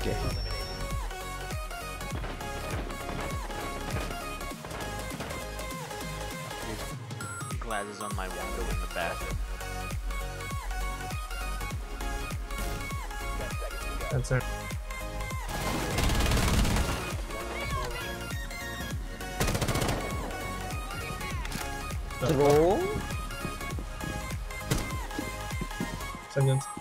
KK. Glasses on my window in the bathroom. That's it. Throw? Sentence.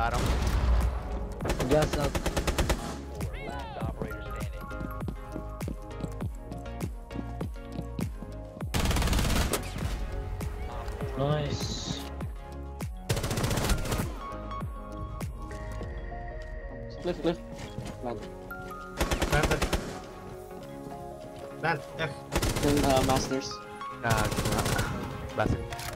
Got him. Just up. Last operator standing. Nice. Split, split. Plant. Planted. Plant. F. Then, uh, masters. Ah, bathroom.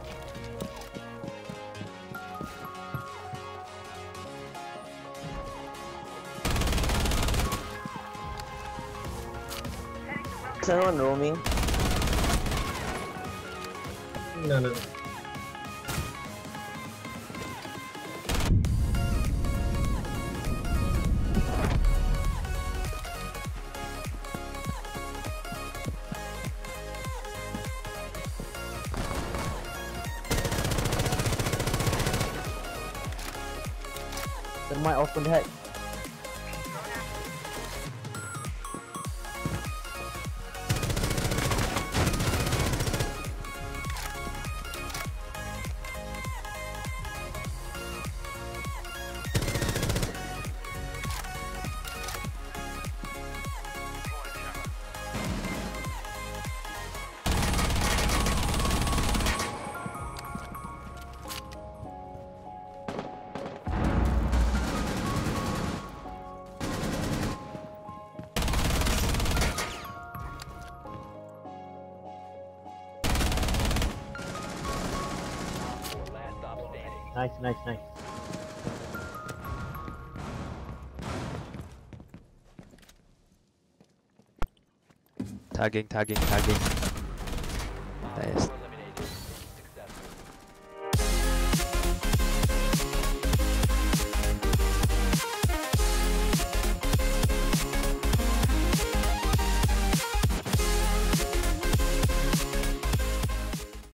Is anyone roaming? No, no, no. They might open head. Nice, nice, nice. Tagging, tagging, tagging. Nice.